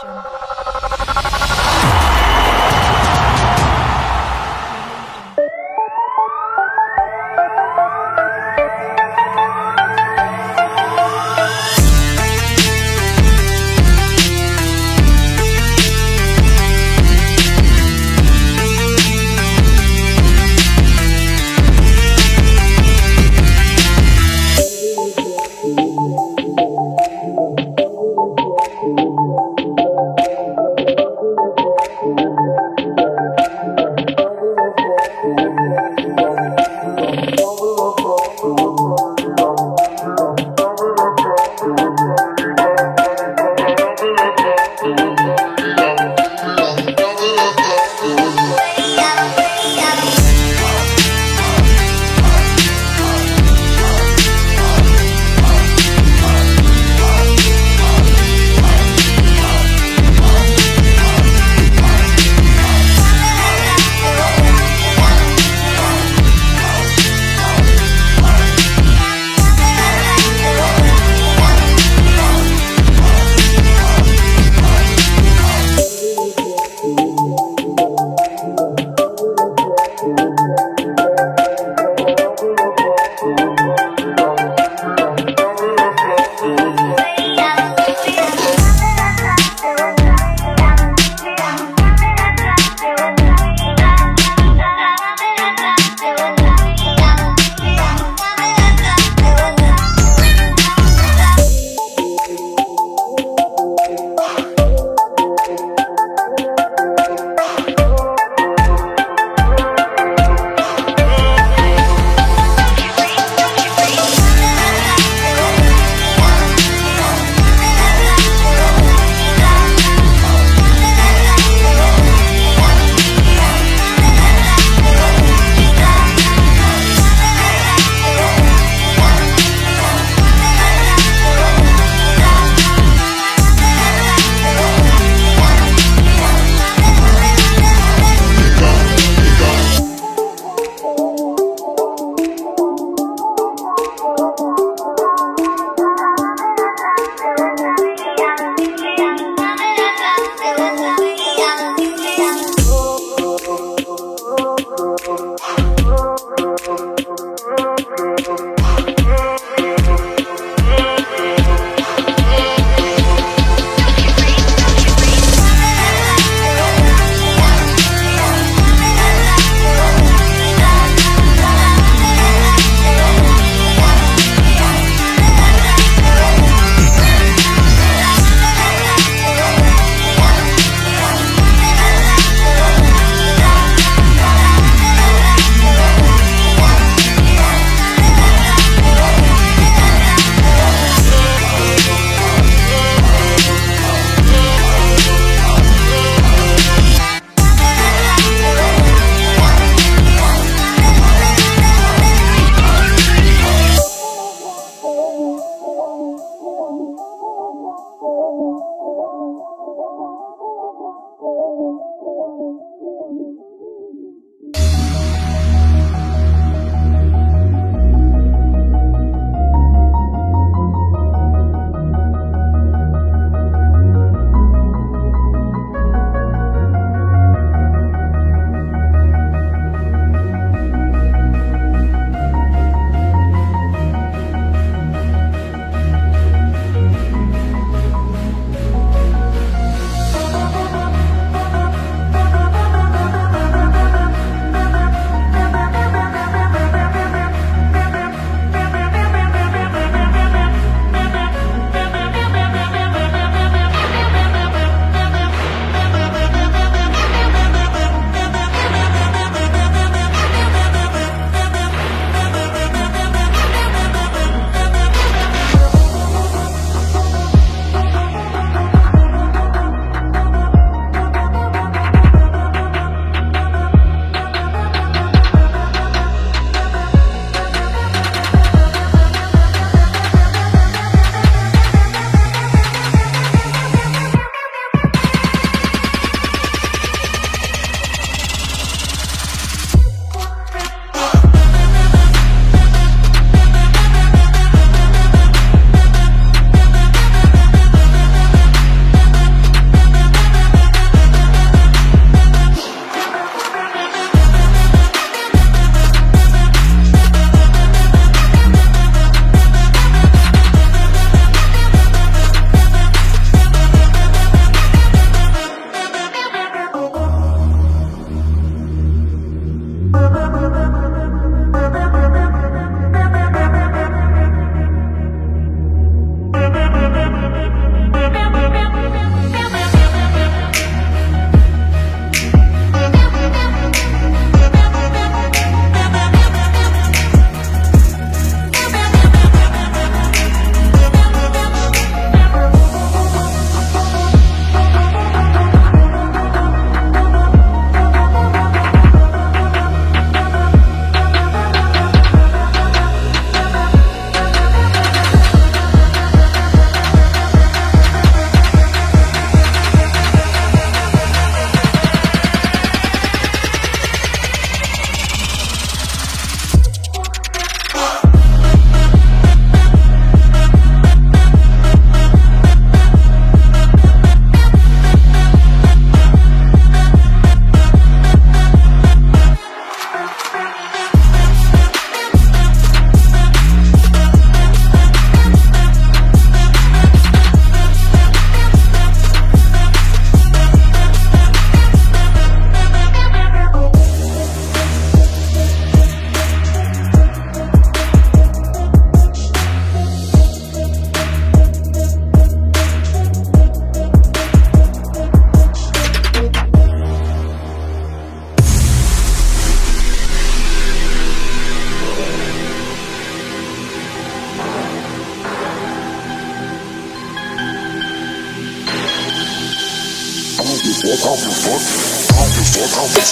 jungle.